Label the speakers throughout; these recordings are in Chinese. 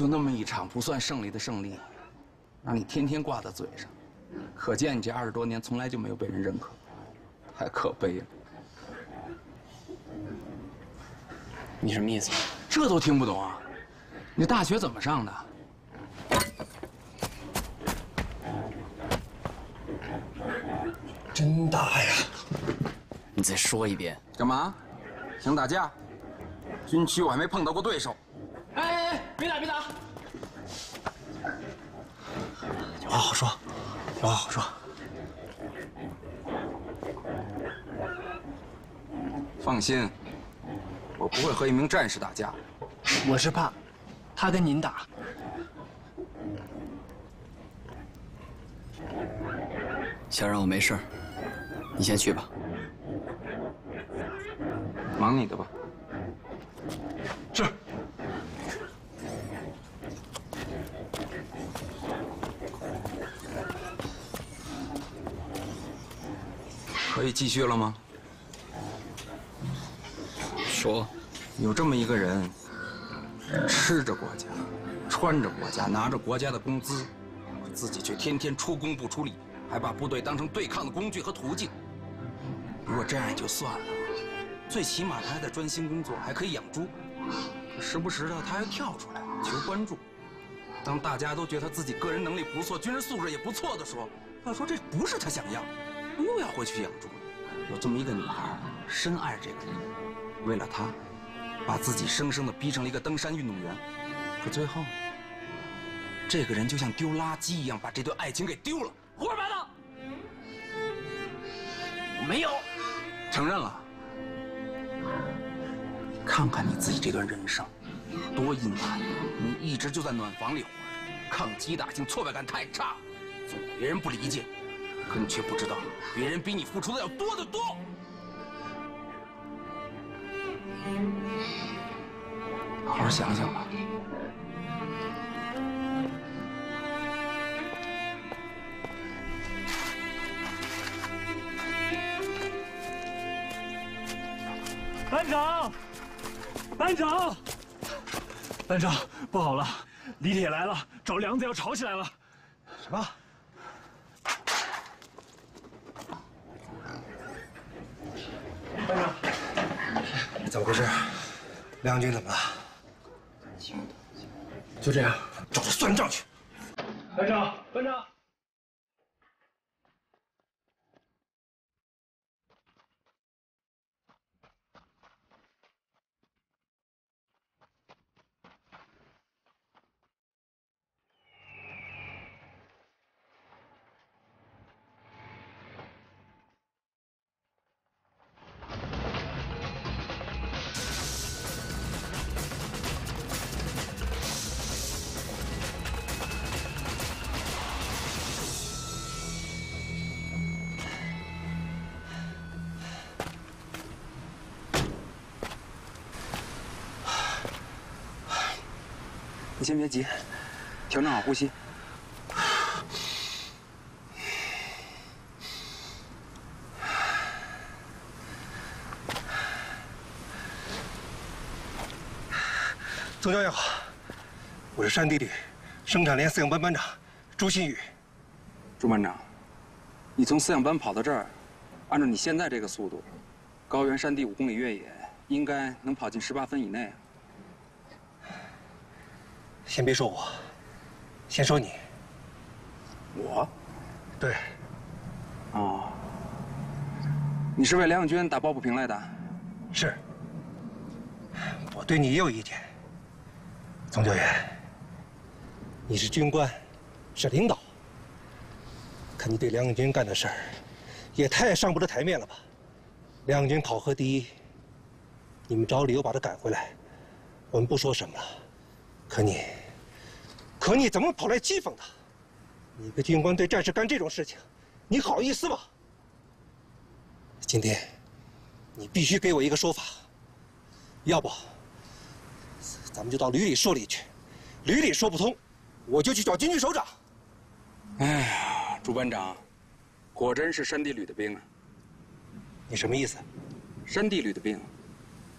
Speaker 1: 就那么一场不算胜利的胜利，让你天天挂在嘴上，可见你这二十多年从来就没有被人认可，太可悲了。
Speaker 2: 你什么意思？
Speaker 1: 这都听不懂啊？你大学怎么上的？
Speaker 3: 真大呀！
Speaker 2: 你再说一遍。
Speaker 1: 干嘛？想打架？军区我还没碰到过对手。哎哎哎！别打别打！
Speaker 3: 有话好说，有话好说。
Speaker 1: 放心，我不会和一名战士打架。
Speaker 4: 我是怕他跟您打。
Speaker 2: 小冉，我没事你先去吧。
Speaker 1: 忙你的吧。以继续了吗？
Speaker 2: 说，
Speaker 1: 有这么一个人，吃着国家，穿着国家，拿着国家的工资，自己却天天出工不出力，还把部队当成对抗的工具和途径。如果这样也就算了，最起码他还在专心工作，还可以养猪。时不时的他还跳出来求关注。当大家都觉得他自己个人能力不错，军事素质也不错的时候，他说这不是他想要，又要回去养猪了。有这么一个女孩，深爱这个人，为了他，把自己生生的逼成了一个登山运动员。可最后，这个人就像丢垃圾一样，把这段爱情给丢了。
Speaker 4: 胡说八道！没有，
Speaker 1: 承认了。看看你自己这段人生，多阴暗！你一直就在暖房里活着，抗击打性、挫败感太差，总别人不理解，可你却不知道，别人比你付出的要多得多。好好想想吧。
Speaker 4: 班长，班长，班长，不好了，李铁来了，找梁子要吵起来了。
Speaker 3: 什么？怎么回事？梁军怎么了？就这样，找他算账去。
Speaker 4: 班长，班长。
Speaker 1: 先别急，调整好呼吸。
Speaker 3: 总教练好，我是山地旅生产连饲养班班长朱新宇。
Speaker 1: 朱班长，你从饲养班跑到这儿，按照你现在这个速度，高原山地五公里越野应该能跑进十八分以内。
Speaker 3: 先别说我，先说你。
Speaker 1: 我？
Speaker 3: 对。
Speaker 1: 哦，你是为梁永军打抱不平来的？
Speaker 3: 是。我对你也有意见。总教员，你是军官，是领导，可你对梁永军干的事儿，也太上不得台面了吧？梁永军考核第一，你们找理由把他赶回来，我们不说什么了。可你，可你怎么跑来讥讽他？你一个军官对战士干这种事情，你好意思吗？今天，你必须给我一个说法，要不，咱们就到旅里说理去。旅里说不通，我就去找军区首长。
Speaker 1: 哎呀，朱班长，果真是山地旅的兵啊！
Speaker 3: 你什么意思？
Speaker 1: 山地旅的兵，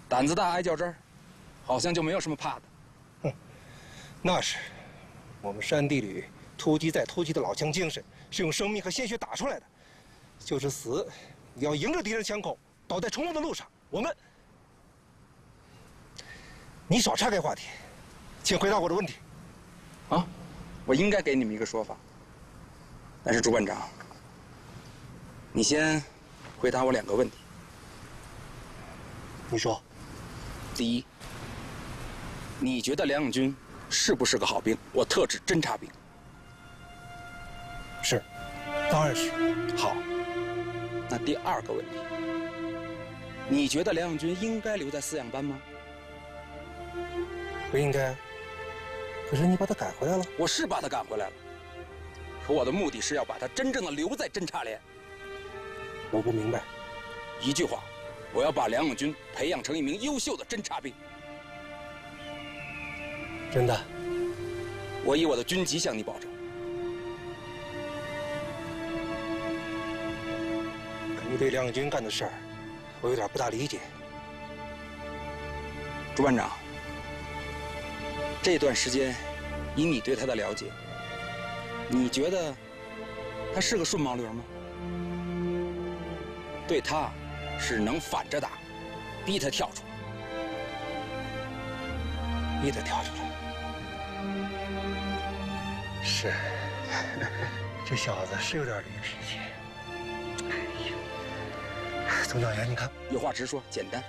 Speaker 1: 胆子大，爱较真儿，好像就没有什么怕的。
Speaker 3: 哼那是，我们山地旅突击再突击的老枪精神，是用生命和鲜血打出来的。就是死，也要迎着敌人枪口，倒在冲锋的路上。我们，你少岔开话题，请回答我的问题。
Speaker 1: 啊，我应该给你们一个说法。但是朱班长，你先回答我两个问题。
Speaker 3: 你说，
Speaker 1: 第一，你觉得梁永军是不是个好兵？我特指侦察兵。
Speaker 3: 是，当然是。
Speaker 1: 好。那第二个问题，你觉得梁永军应该留在饲养班吗？
Speaker 3: 不应该。可是你把他赶回来了。
Speaker 1: 我是把他赶回来了，可我的目的是要把他真正的留在侦察连。
Speaker 3: 我不明白。
Speaker 1: 一句话，我要把梁永军培养成一名优秀的侦察兵。
Speaker 3: 真的？
Speaker 1: 我以我的军籍向你保证。
Speaker 3: 你对梁永军干的事儿，我有点不大理解。
Speaker 1: 朱班长，这段时间，以你对他的了解，你觉得他是个顺毛驴吗？对他，是能反着打，逼他跳出来，
Speaker 3: 逼他跳出来。是，这小子是有点驴脾气。哎呀总教员，你看，
Speaker 1: 有话直说，简单。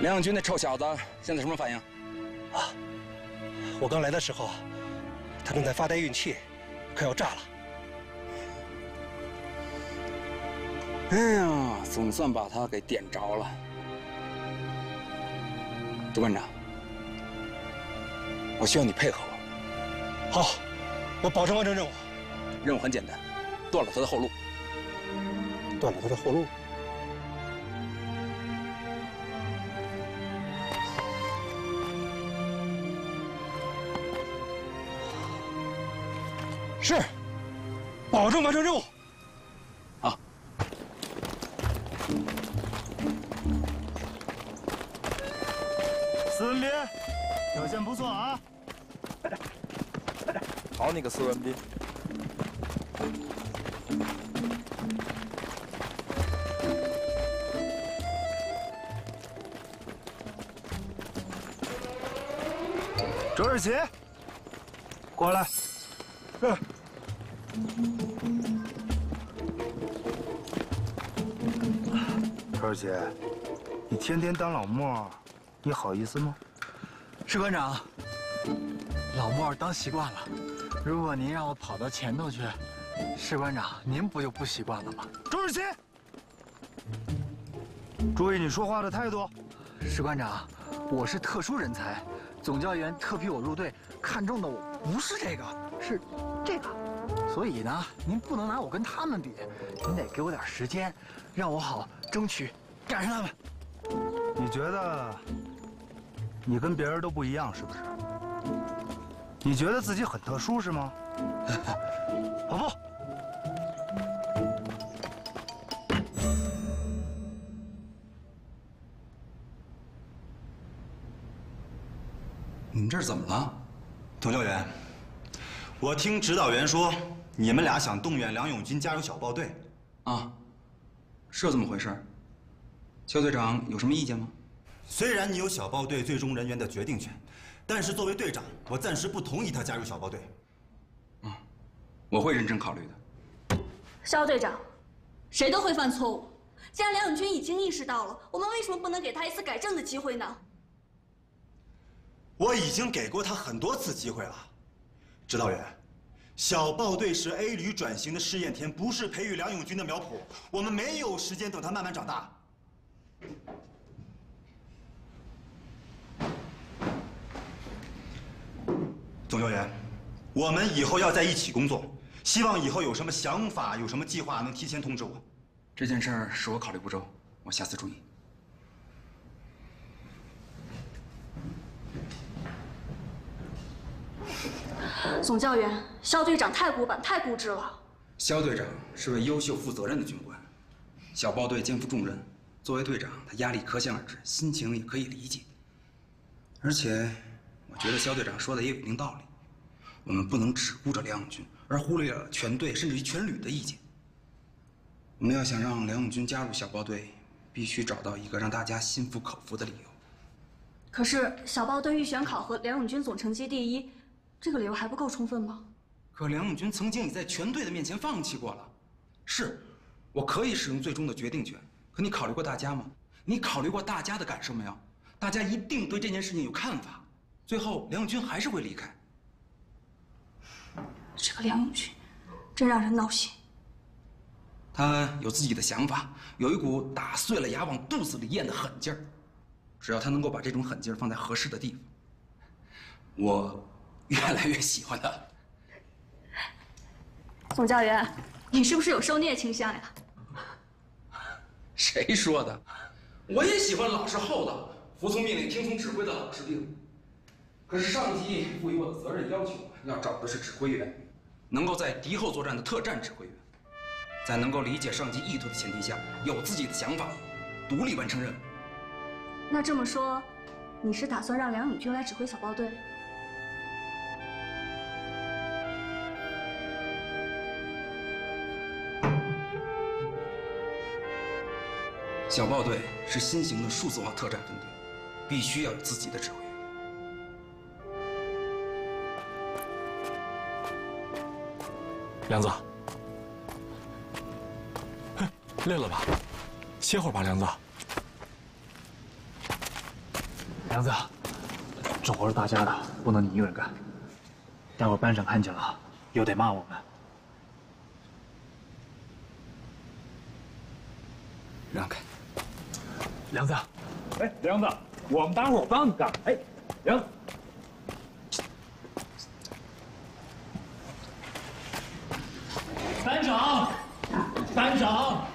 Speaker 1: 梁永军那臭小子现在什么反应？啊，
Speaker 3: 我刚来的时候，他正在发呆运气，快要炸了。
Speaker 1: 哎呀，总算把他给点着了。杜班长，我需要你配合
Speaker 3: 我。好，我保证完成任务。
Speaker 1: 任务很简单，断了他的后路。
Speaker 3: 断了他的后路。是，保证完成任务。
Speaker 4: 周世奇，过来。是。
Speaker 5: 周世奇，你天天当老莫，你好意思吗？
Speaker 2: 士官长，老莫当习惯了。如果您让我跑到前头去，士官长您不就不习惯了吗？
Speaker 4: 周世奇，注意你说话的态度。
Speaker 2: 士官长，我是特殊人才。总教员特批我入队，看中的我不是这个，是这个，所以呢，您不能拿我跟他们比，您得给我点时间，让我好争取赶上他们。
Speaker 5: 你觉得你跟别人都不一样是不是？你觉得自己很特殊是吗？
Speaker 4: 跑步。
Speaker 1: 这是怎么了，
Speaker 6: 总教员？我听指导员说，你们俩想动员梁永军加入小报队。
Speaker 1: 啊，是这么回事。肖队长有什么意见吗？
Speaker 6: 虽然你有小报队最终人员的决定权，但是作为队长，我暂时不同意他加入小报队。
Speaker 1: 啊，我会认真考虑的。
Speaker 7: 肖队长，谁都会犯错误。既然梁永军已经意识到了，我们为什么不能给他一次改正的机会呢？
Speaker 6: 我已经给过他很多次机会了，指导员，小豹队是 A 旅转型的试验田，不是培育梁永军的苗圃。我们没有时间等他慢慢长大。总教员，我们以后要在一起工作，希望以后有什么想法、有什么计划能提前通知我。
Speaker 1: 这件事儿是我考虑不周，我下次注意。
Speaker 7: 总教员，肖队长太古板、太固执了。
Speaker 1: 肖队长是位优秀、负责任的军官，小豹队肩负重任，作为队长，他压力可想而知，心情也可以理解。而且，我觉得肖队长说的也有一定道理。我们不能只顾着梁永军，而忽略了全队甚至于全旅的意见。我们要想让梁永军加入小豹队，必须找到一个让大家心服口服的理由。
Speaker 7: 可是小豹队预选考核梁永军总成绩第一，这个理由还不够充分吗？
Speaker 1: 可梁永军曾经已在全队的面前放弃过了。是，我可以使用最终的决定权。可你考虑过大家吗？你考虑过大家的感受没有？大家一定对这件事情有看法。最后，梁永军还是会离开。
Speaker 7: 这个梁永军，真让人闹心。
Speaker 1: 他有自己的想法，有一股打碎了牙往肚子里咽的狠劲儿。只要他能够把这种狠劲儿放在合适的地方，我越来越喜欢他。
Speaker 7: 总教员，你是不是有受虐倾向呀？
Speaker 1: 谁说的？我也喜欢老实厚道、服从命令、听从指挥的老士兵。可是上级赋予我的责任要求，要找的是指挥员，能够在敌后作战的特战指挥员，在能够理解上级意图的前提下，有自己的想法，独立完成任务。
Speaker 7: 那这么说，你是打算让梁永军来指挥小豹队？
Speaker 1: 小豹队是新型的数字化特战分队，必须要有自己的指挥。
Speaker 8: 梁子，累了吧？歇会儿吧，梁子。
Speaker 2: 梁子，这活是大家的，不能你一个人干。待会儿班长看见了，又得骂我们。
Speaker 1: 让开。
Speaker 2: 梁子，
Speaker 4: 哎，梁子，我们大伙帮你干。哎，梁子。班长，班长，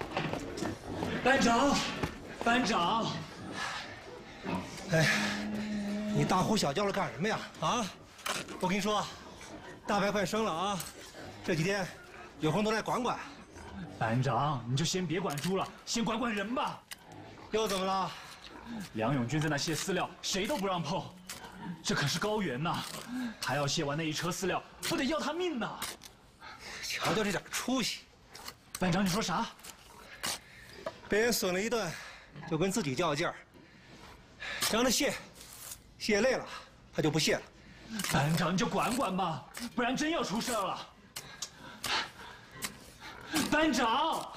Speaker 4: 班长，班长。
Speaker 3: 哎，你大呼小叫的干什么呀？啊！我跟你说，大白快生了啊，这几天有空都来管管。
Speaker 4: 班长，你就先别管猪了，先管管人吧。
Speaker 3: 又怎么了？
Speaker 4: 梁永军在那卸饲料，谁都不让碰。这可是高原呐，他要卸完那一车饲料，不得要他命呐！
Speaker 3: 瞧瞧这点出息！
Speaker 4: 班长，你说啥？
Speaker 3: 被人损了一顿，就跟自己较劲儿。让他卸，卸累了，他就不卸了。
Speaker 4: 班长，你就管管吧，不然真要出事了。班长。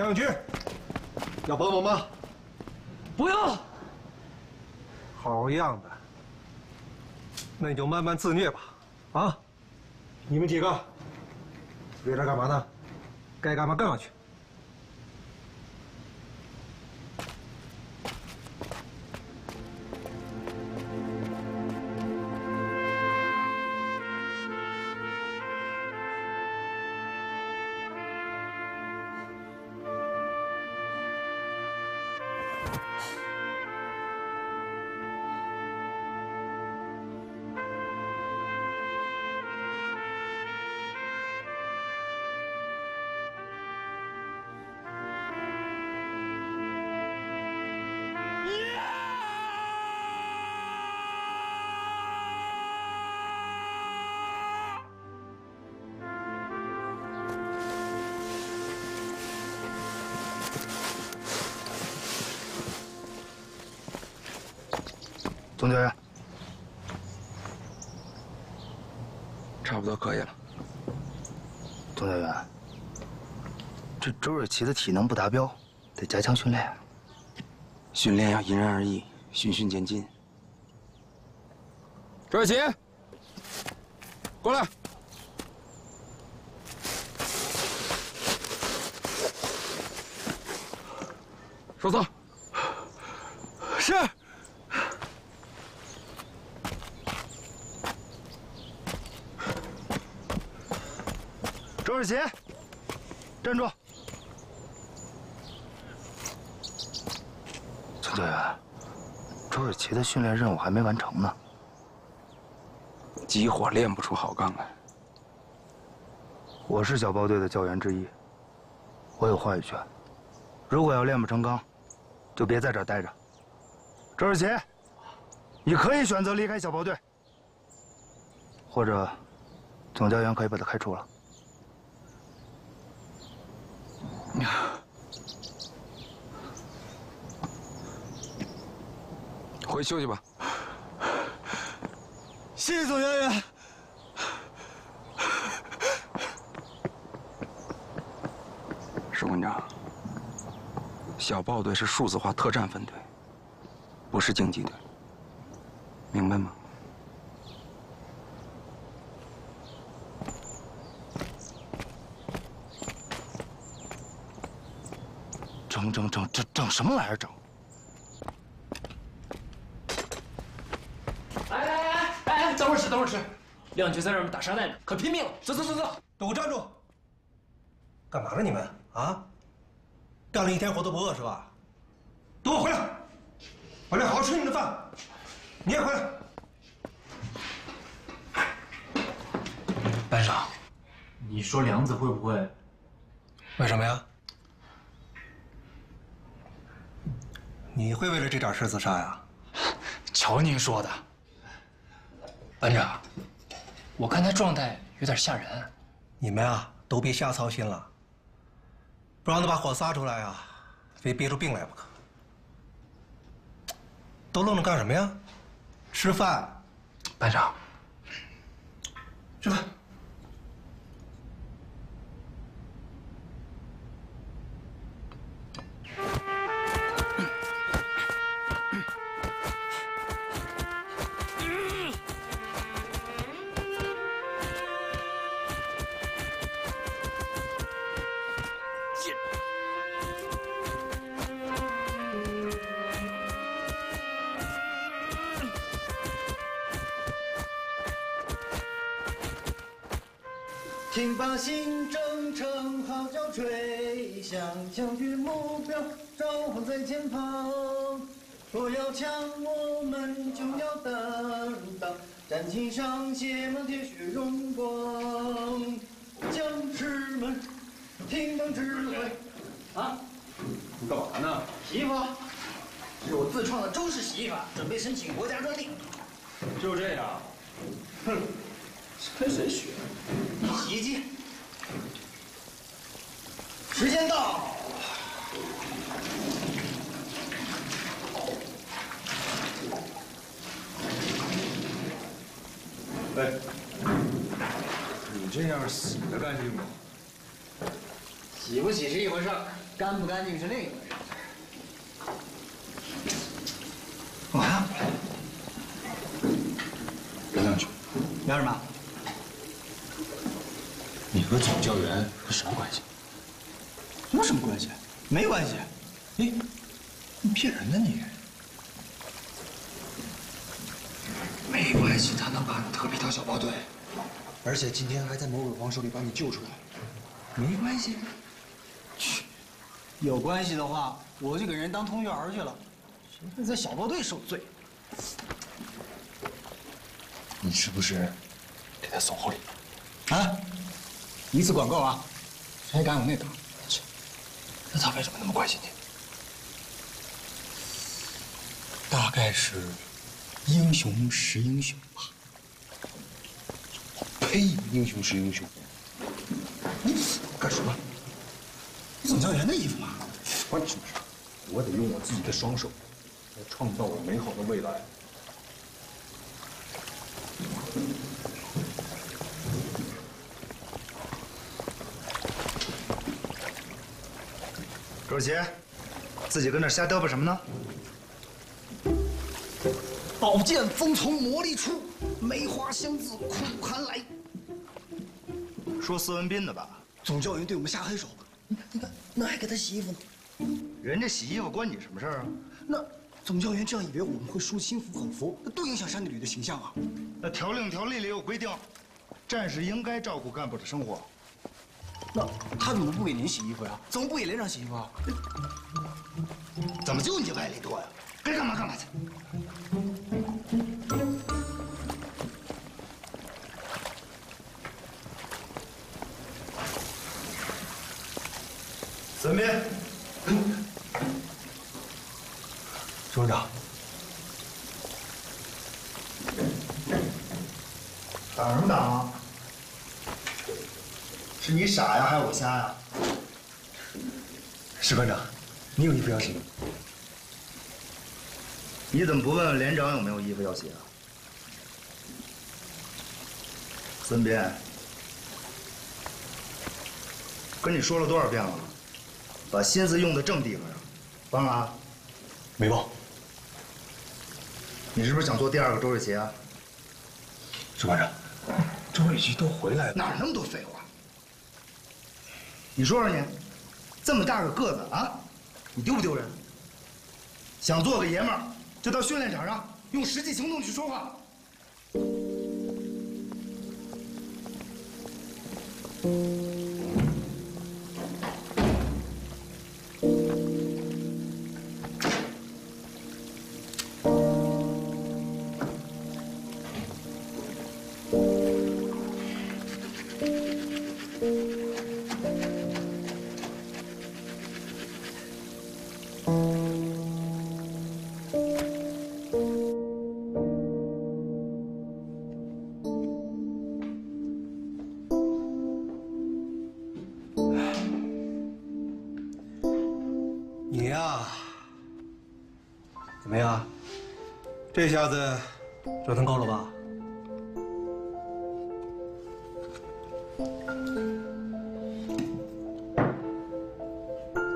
Speaker 3: 梁永军，要帮忙吗？
Speaker 4: 不要。
Speaker 3: 好样的！那你就慢慢自虐吧。啊，你们几个在这干嘛呢？该干嘛干嘛去。
Speaker 5: 总教员，
Speaker 1: 差不多可以了。
Speaker 5: 总教员，这周瑞奇的体能不达标，得加强训练。
Speaker 1: 训练要因人而异，循序渐进。周瑞奇，过来。收操。
Speaker 5: 是。周瑞奇，站住！总教员，周尔奇的训练任务还没完成呢。
Speaker 1: 急火练不出好钢来。
Speaker 5: 我是小包队的教员之一，我有话语权。如果要练不成钢，就别在这儿待着。周尔奇，你可以选择离开小包队，或者总教员可以把他开除了。
Speaker 1: 回去休息吧。
Speaker 9: 谢谢总教员。
Speaker 1: 石馆长，小豹队是数字化特战分队，不是竞技队，明白吗？
Speaker 5: 整整整整整什么玩意儿整？
Speaker 4: 哎哎哎哎哎！等会儿吃，等会儿吃。两局在这儿打沙袋呢，可拼命了！走走走走，
Speaker 3: 都给我站住！干嘛呢你们啊？干了一天活都不饿是吧？都给我回来！回来好好吃你们的饭。你也回来。
Speaker 4: 班长，你说梁子会不会？
Speaker 3: 为什么呀？你会为了这点事自杀呀？
Speaker 4: 瞧您说的，班长，我看他状态有点吓人。
Speaker 3: 你们啊，都别瞎操心了，不让他把火撒出来啊，非憋出病来不可。都愣着干什么呀？吃饭。
Speaker 4: 班长，
Speaker 3: 吃饭。
Speaker 2: 把新征程，号角吹响，强军目标，召唤在前方。若要抢，我们就要担当，战旗上写满铁血荣光。将士们，听党指挥。啊，
Speaker 1: 你干嘛呢？
Speaker 2: 洗衣服，是我自创的中式洗衣法，准备申请国家专利。
Speaker 1: 就这样？
Speaker 2: 哼，
Speaker 1: 跟谁学？
Speaker 2: 洗衣机。时间到。
Speaker 10: 哎，你这样洗的干净吗？
Speaker 2: 洗不洗是一回事儿，干不干净是另一回事儿。干嘛呀？
Speaker 10: 袁亮军，
Speaker 2: 聊什么？
Speaker 10: 和总教员是什么关系？
Speaker 2: 有什么关系？没关系。
Speaker 10: 你，你骗人呢你！
Speaker 2: 没关系，他能把你特批到小豹队，
Speaker 10: 而且今天还在某鬼王手里把你救出来，
Speaker 2: 没关系。去，有关系的话，我就给人当通讯儿去了，谁会在小豹队受罪？
Speaker 10: 你是不是给他送厚礼？
Speaker 2: 啊？一次管够啊！谁敢有那胆？
Speaker 10: 切，那他为什么那么关心你？
Speaker 2: 大概是英雄识英雄吧。
Speaker 10: 呸！英雄识英雄。
Speaker 2: 你干什么？你总教员的衣服吗？
Speaker 10: 关你什么事？我得用我自己的双手来创造我美好的未来。
Speaker 5: 周奇，自己跟那瞎嘚啵什么呢？
Speaker 2: 宝剑锋从磨砺出，梅花香自苦寒来。
Speaker 5: 说斯文斌的吧？
Speaker 2: 总教员对我们下黑手，你看，你看，那还给他洗衣服呢。
Speaker 5: 人家洗衣服关你什么事儿啊？
Speaker 2: 那总教员这样以为我们会输心服口服，那多影响山地旅的形象啊！
Speaker 5: 那条令条例里有规定，战士应该照顾干部的生活。
Speaker 2: 那他怎么不给您洗衣服呀？怎么不给连长洗衣服啊？
Speaker 5: 怎么就你歪理多呀？该干嘛干嘛去。孙膑，
Speaker 3: 朱省长，
Speaker 5: 挡什么挡？是你傻呀，还是我瞎呀？
Speaker 3: 史班长，你有衣服要洗吗？
Speaker 5: 你怎么不问问连长有没有衣服要洗啊？孙斌，跟你说了多少遍了，把心思用在正地方上，忘了啊？
Speaker 3: 没忘。
Speaker 5: 你是不是想做第二个周瑞奇啊？
Speaker 3: 士官长，周瑞奇都回来了，
Speaker 5: 哪那么多废话？你说说你，这么大个个子啊，你丢不丢人？想做个爷们儿，就到训练场上用实际行动去说话。
Speaker 3: 这下子折腾够了吧？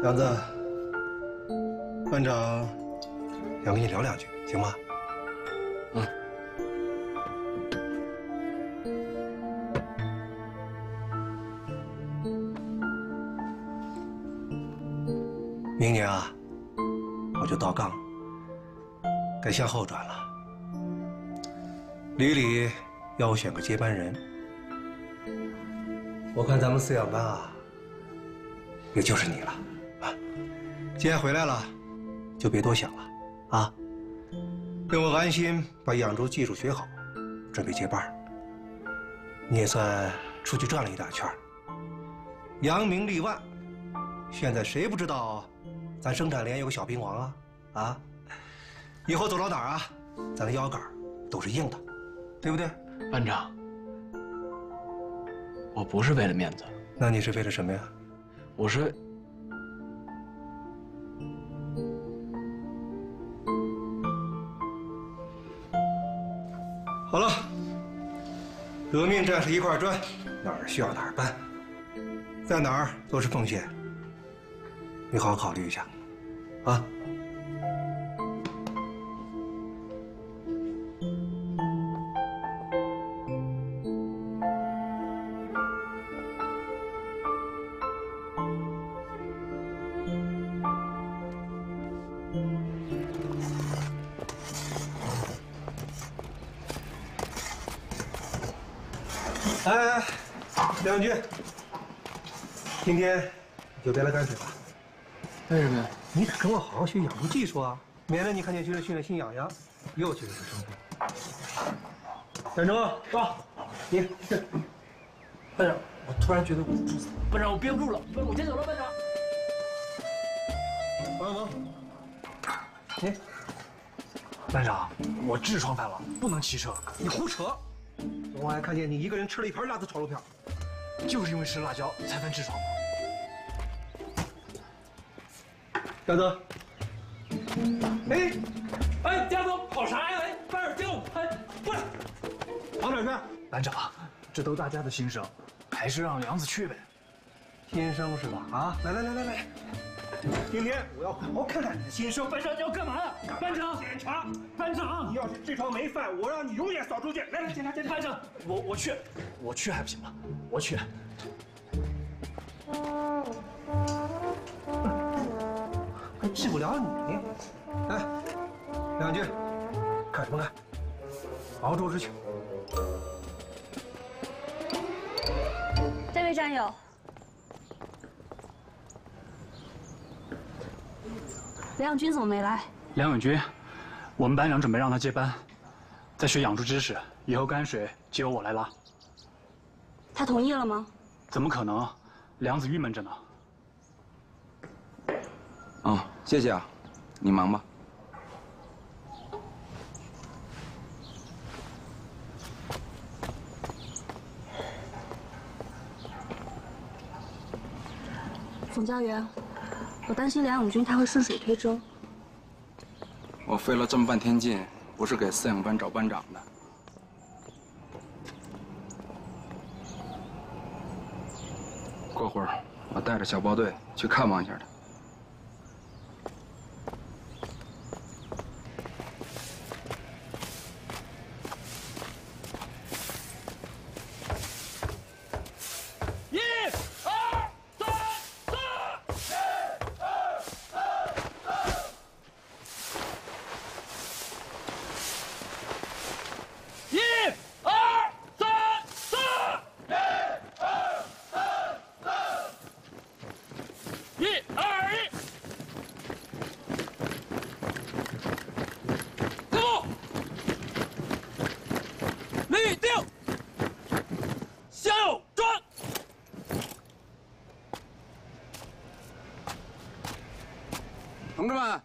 Speaker 3: 梁子，班长想跟你聊两句，行吗？
Speaker 8: 嗯。
Speaker 3: 明年啊，我就到岗，该向后转了。旅里要我选个接班人，我看咱们饲养班啊，也就是你了啊。既然回来了，就别多想了啊，跟我安心把养猪技术学好，准备接班。你也算出去转了一大圈，扬名立万。现在谁不知道？咱生产连有个小兵王啊，啊！以后走到哪儿啊，咱的腰杆都是硬的，对不对？
Speaker 11: 班长，我不是为了面子，
Speaker 3: 那你是为了什么呀？
Speaker 11: 我是
Speaker 3: 好了，革命战士一块砖，哪儿需要哪儿搬，在哪儿都是奉献。你好好考虑一下，啊！梁军，今天就别来干水了。
Speaker 11: 为什么呀？
Speaker 3: 你得跟我好好学养猪技术啊，免得你看见军人训练心痒痒，又去这生病。站住！到，你这。
Speaker 4: 班长，我突然觉得捂住，班长，我憋不住了，我先走了，班长。
Speaker 3: 王王，你，
Speaker 2: 班长，我痔疮犯了，不能骑车。
Speaker 3: 你胡扯！我还看见你一个人吃了一盘辣子炒肉片，
Speaker 2: 就是因为吃辣椒才犯痔疮的。
Speaker 3: 嘉泽，
Speaker 4: 哎，哎，嘉泽跑啥呀？哎，班长叫我，哎，过来，
Speaker 3: 跑哪儿去？
Speaker 2: 班长，这都大家的心声，还是让梁子去呗。
Speaker 3: 天生是吧？啊，来来来来来，今天我要好好看看你的心声。
Speaker 4: 班长你要干嘛呀？班长检查，班长，
Speaker 3: 你要是痔疮没犯，我让你永远扫出去。来来，检查检查。
Speaker 4: 班长，我我去，我去还不行吗？我去。
Speaker 3: 还治不了你。哎，梁军，看什么看？好好做事去。
Speaker 7: 这位战友，梁永军怎么没来？
Speaker 4: 梁永军，我们班长准备让他接班，在学养猪知识，以后泔水就由我来拉。
Speaker 7: 他同意了吗？
Speaker 4: 怎么可能？梁子郁闷着呢。
Speaker 1: 啊，谢谢啊，你忙吧。
Speaker 7: 总教员，我担心梁永军他会顺水推舟。
Speaker 1: 我费了这么半天劲，不是给饲养班找班长的。过会儿小包队去看望一下他。
Speaker 4: 一、二、三、四。一、二、三、四。一、二、三、四。一、二、一。开步。立定。向右转。
Speaker 1: 同志们，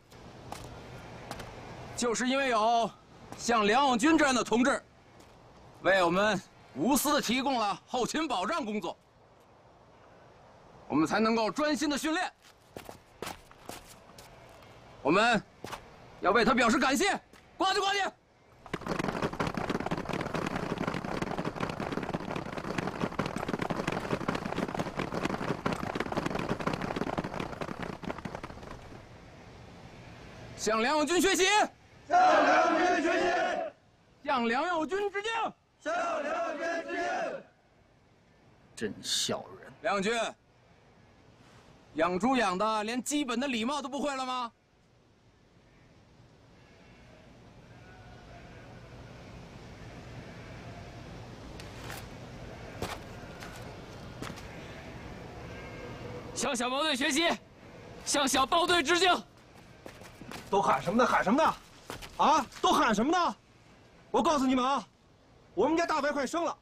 Speaker 1: 就是因为有像梁永军这样的同志，为我们无私的提供了后勤保障工作，我们才能够专心的训练。我们要为他表示感谢，呱唧呱唧。向梁永军学习，
Speaker 12: 向梁军学习，
Speaker 1: 向梁永军致敬。
Speaker 12: 向梁永军致敬。
Speaker 2: 真笑人！
Speaker 1: 梁军，养猪养的连基本的礼貌都不会了吗？
Speaker 4: 向小包队学习，向小包队致敬。
Speaker 3: 都喊什么呢？喊什么呢？啊，都喊什么呢？我告诉你们啊，我们家大白快生了，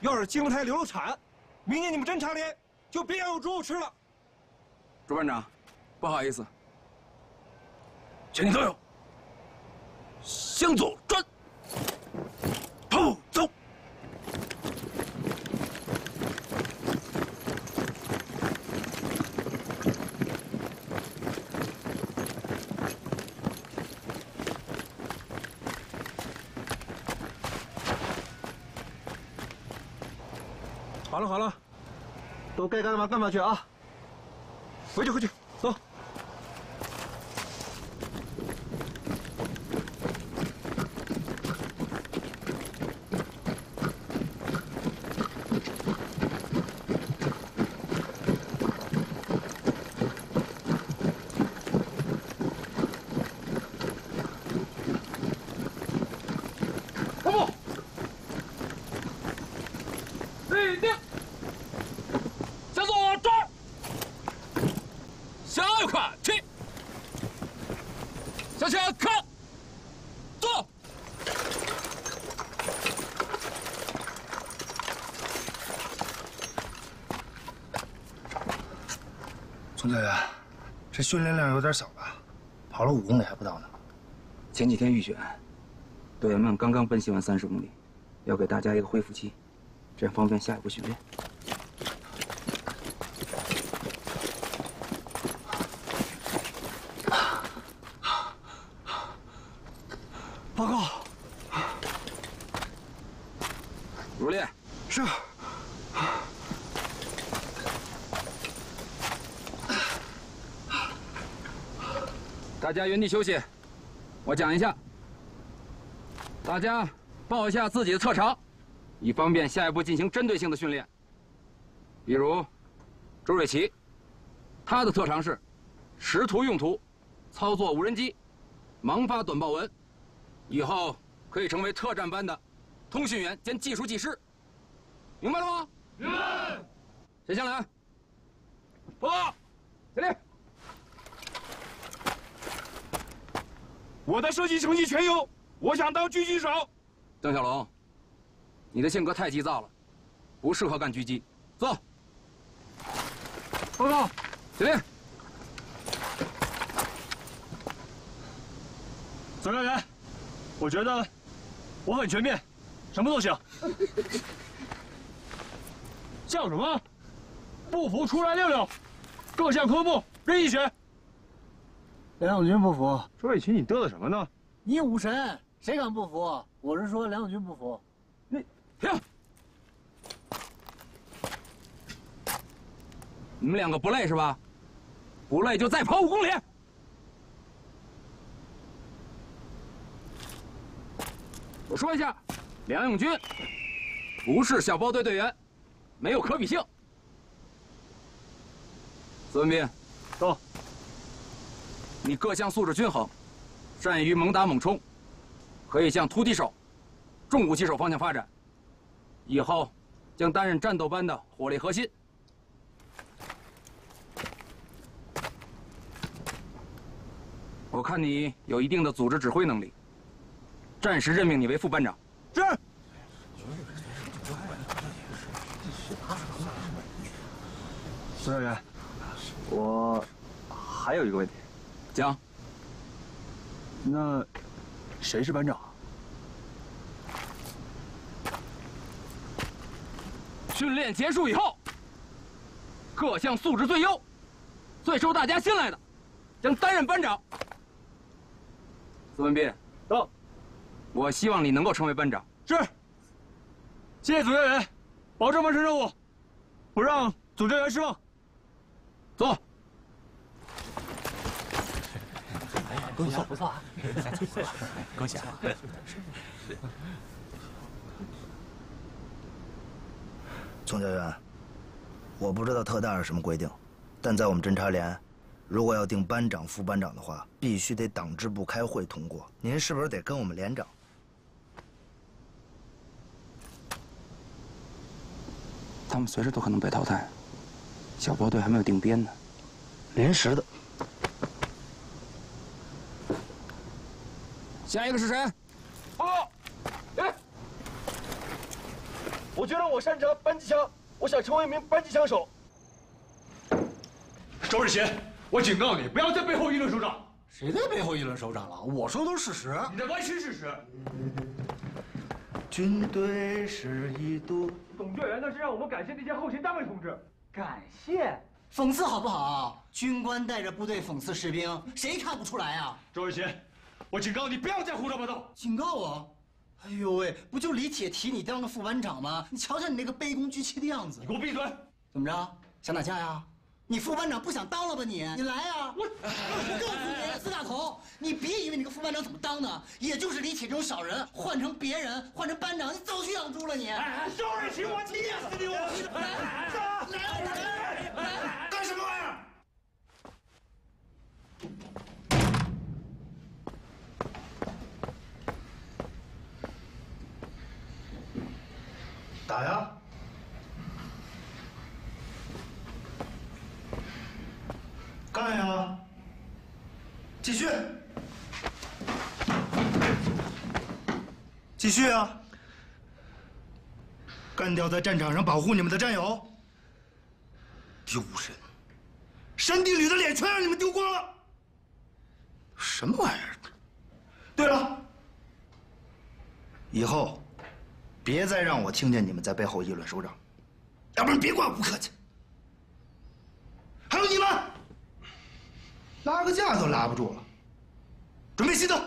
Speaker 3: 要是经胎流了产，明年你们侦察连就别想有猪肉吃了。
Speaker 1: 朱班长，不好意思，全体都有，向左转，后走。
Speaker 3: 好了好了，都该干嘛干嘛去啊！回去回去，走。
Speaker 4: 开步。立定。向左转。向右看齐。向前看。坐。
Speaker 5: 总教员，这训练量有点小吧？跑了五公里还不到呢。
Speaker 1: 前几天预选，队员们刚刚奔袭完三十公里，要给大家一个恢复期，这样方便下一步训练。
Speaker 3: 报告，
Speaker 1: 如烈，
Speaker 3: 是。
Speaker 1: 大家原地休息，我讲一下。大家报一下自己的特长，以方便下一步进行针对性的训练。比如，周瑞奇，他的特长是识图用图，操作无人机，盲发短报文，以后可以成为特战班的通讯员兼技术技师。明白了吗？
Speaker 4: 明白。
Speaker 1: 谁先来？
Speaker 4: 报告。
Speaker 1: 起立。
Speaker 10: 我的射击成绩全优，我想当狙击手。
Speaker 1: 邓小龙，你的性格太急躁了，不适合干狙击。走。
Speaker 10: 报告，
Speaker 1: 司令。
Speaker 10: 总教员，我觉得我很全面，什么都行。叫什么？不服出来溜溜，各项科目任意选。
Speaker 2: 梁永军不服，
Speaker 10: 周瑞琴，你嘚瑟什么呢？
Speaker 2: 你武神，谁敢不服？我是说梁永军不服。
Speaker 1: 你停！你们两个不累是吧？不累就再跑五公里。我说一下，梁永军不是小包队队员，没有可比性。孙文斌，
Speaker 10: 走。
Speaker 1: 你各项素质均衡，善于猛打猛冲，可以向突击手、重武器手方向发展。以后将担任战斗班的火力核心。我看你有一定的组织指挥能力，暂时任命你为副班长。
Speaker 10: 是。
Speaker 2: 孙教员，我还有一个问题。
Speaker 1: 讲。
Speaker 2: 那谁是班长？
Speaker 1: 训练结束以后，各项素质最优、最受大家信赖的，将担任班长。孙文斌，
Speaker 10: 到。
Speaker 1: 我希望你能够成为班长。
Speaker 10: 是。谢谢总教员，保证完成任务，不让总教员失望。
Speaker 1: 走。
Speaker 2: 不错不错啊，
Speaker 13: 恭喜啊！
Speaker 5: 宋教员，我不知道特大是什么规定，但在我们侦察连，如果要定班长、副班长的话，必须得党支部开会通过。您是不是得跟我们连长？
Speaker 1: 他们随时都可能被淘汰，小包队还没有定编呢，
Speaker 5: 临时的。
Speaker 1: 下一个是谁？
Speaker 10: 报告。哎，我觉得我擅长扳机枪，我想成为一名扳机枪手。周日贤，我警告你，不要在背后议论首长。
Speaker 2: 谁在背后议论首长了？我说的都是事实。
Speaker 10: 你在歪曲事实。
Speaker 5: 军队是一朵。
Speaker 10: 总教员那是让我们感谢那些后勤单位同志。
Speaker 2: 感谢？讽刺好不好？军官带着部队讽刺士兵，谁看不出来啊？
Speaker 10: 周日贤。我警告你，不要再胡说八道！
Speaker 2: 警告我？哎呦喂，不就李铁提你当个副班长吗？你瞧瞧你那个卑躬屈膝的样子！
Speaker 10: 你给我闭嘴！
Speaker 2: 怎么着？想打架呀？你副班长不想当了吧你？你来呀！我我告诉你，四大头，你别以为你个副班长怎么当的，也就是李铁这种小人，换成别人，换成班长，你早去养猪了你！
Speaker 10: 周瑞奇，我气死你！我
Speaker 2: 来来来来，
Speaker 5: 干什么玩意儿？打呀！干呀！继续！继续啊！干掉在战场上保护你们的战友！丢人！山地旅的脸全让你们丢光了！什么玩意儿？对了，以后。别再让我听见你们在背后议论首长，要不然别怪我不客气。还有你们，拉个架都拉不住了，准备熄灯。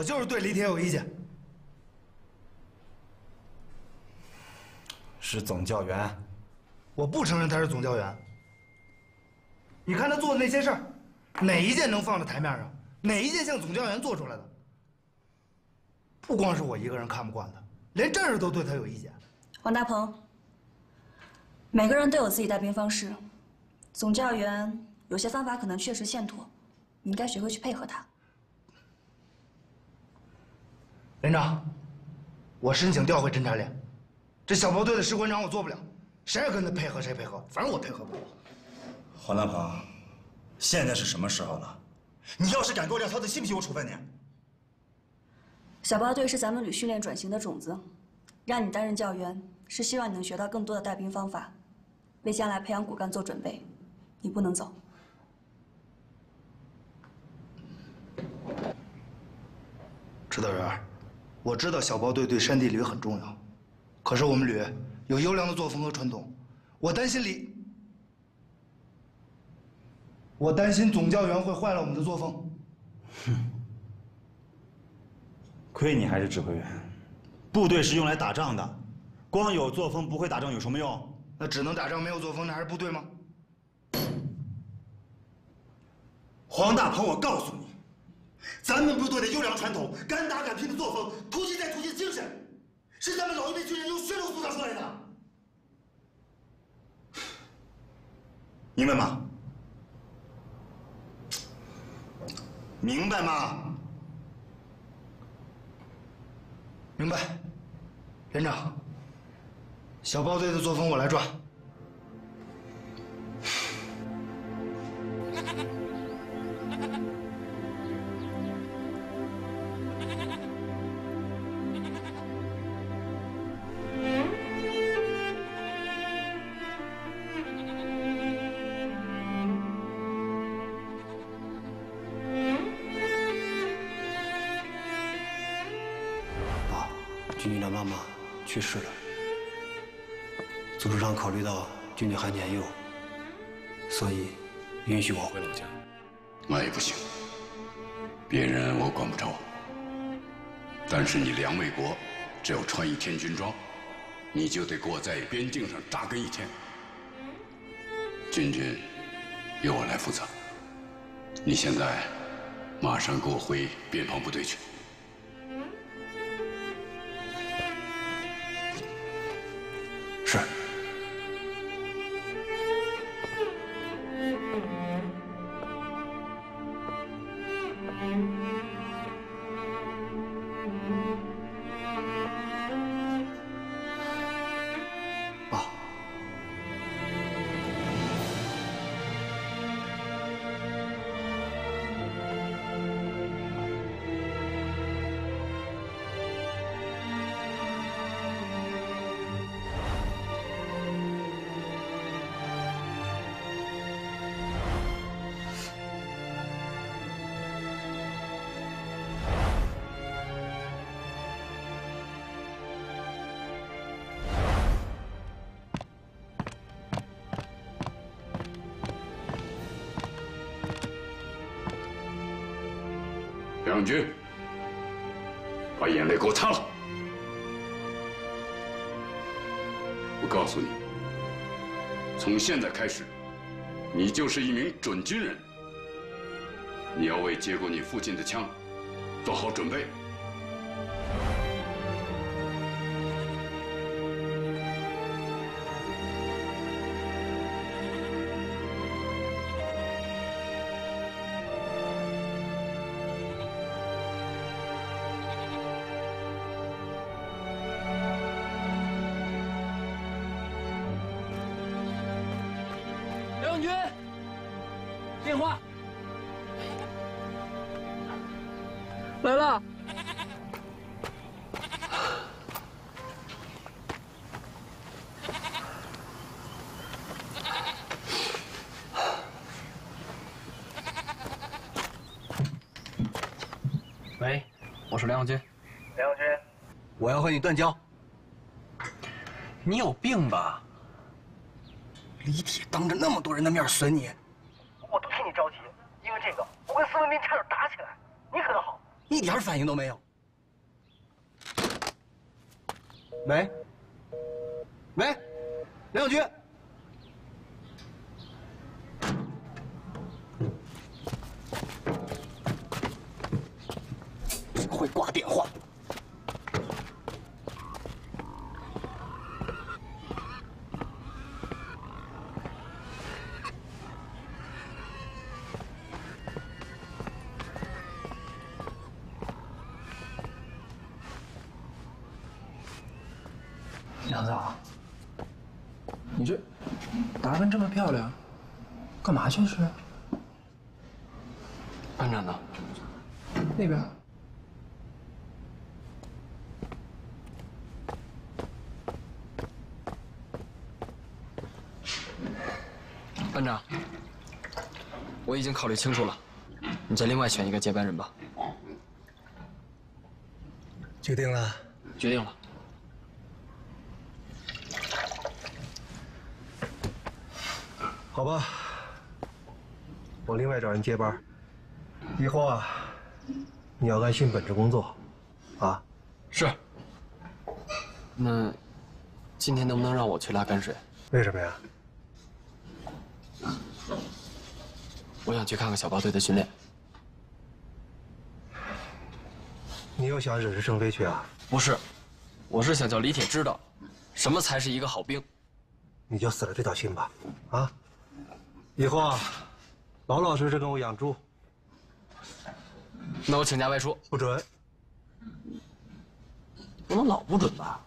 Speaker 5: 我就是对李铁有意见。是总教员，我不承认他是总教员。你看他做的那些事儿，哪一件能放在台面上？哪一件像总教员做出来的？不光是我一个人看不惯他，连战士都对他有意见。
Speaker 7: 王大鹏，每个人都有自己带兵方式，总教员有些方法可能确实欠妥，你应该学会去配合他。
Speaker 5: 连长，我申请调回侦察连。这小包队的士官长我做不了，谁爱跟他配合谁配合，反正我配合不了。
Speaker 6: 黄大鹏，现在是什么时候了？你要是敢给我撂挑子，信不信我处分你？
Speaker 7: 小包队是咱们旅训练转型的种子，让你担任教员，是希望你能学到更多的带兵方法，为将来培养骨干做准备。你不能走。
Speaker 5: 指导员，我知道小包队对山地旅很重要，可是我们旅有优良的作风和传统，我担心李，我担心总教员会坏了我们的作风。
Speaker 6: 哼，亏你还是指挥员，部队是用来打仗的，光有作风不会打仗有什么用？
Speaker 5: 那只能打仗没有作风，那还是部队吗？
Speaker 6: 黄大鹏，我告诉你，咱们部队的优良传统、敢打敢拼的作风、突击再突击的精神，是咱们老一辈军人用血肉塑造出来的。明白吗？明白吗？
Speaker 5: 明白。连长，小包队的作风我来抓。
Speaker 12: 去世了。组织上考虑到君君还年幼，所以允许我回老家。
Speaker 14: 那也不行，别人我管不着，但是你梁卫国只要穿一天军装，你就得给我在边境上扎根一天。君君由我来负责，你现在马上给我回边防部队去。梁永军，把眼泪给我擦了。我告诉你，从现在开始，你就是一名准军人。你要为接过你父亲的枪做好准备。
Speaker 2: 军，电话来了。
Speaker 11: 喂，我是梁永军。
Speaker 2: 梁永军，我要和你断交。
Speaker 11: 你有病吧？
Speaker 2: 李铁当着那么多人的面损你，我都替你着急。因为这个，我跟孙文斌差点打起来。你可倒好，一点反应都没有。喂，喂，梁小军，只会挂电话。
Speaker 11: 打扮这么漂亮，干嘛去是？
Speaker 8: 班长呢？
Speaker 11: 那边。
Speaker 8: 班长，我已经考虑清楚了，你再另外选一个接班人吧。
Speaker 3: 决定了。
Speaker 8: 决定了。
Speaker 3: 好吧，我另外找人接班。以后啊，你要安心本职工作，啊。
Speaker 8: 是。那今天能不能让我去拉泔水？
Speaker 3: 为什么呀？
Speaker 8: 我想去看看小豹队的训练。
Speaker 3: 你又想惹是生非去啊？
Speaker 8: 不是，我是想叫李铁知道，什么才是一个好兵。
Speaker 3: 你就死了这条心吧，啊！以后啊，老老实实跟我养猪。
Speaker 8: 那我请假外出。
Speaker 3: 不准。
Speaker 8: 不能老不准吧？